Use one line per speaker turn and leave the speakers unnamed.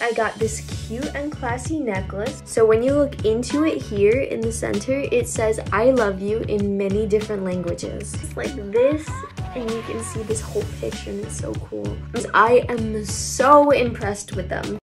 I got this cute and classy necklace. So when you look into it here in the center, it says I love you in many different languages. It's like this and you can see this whole picture and it's so cool. I am so impressed with them.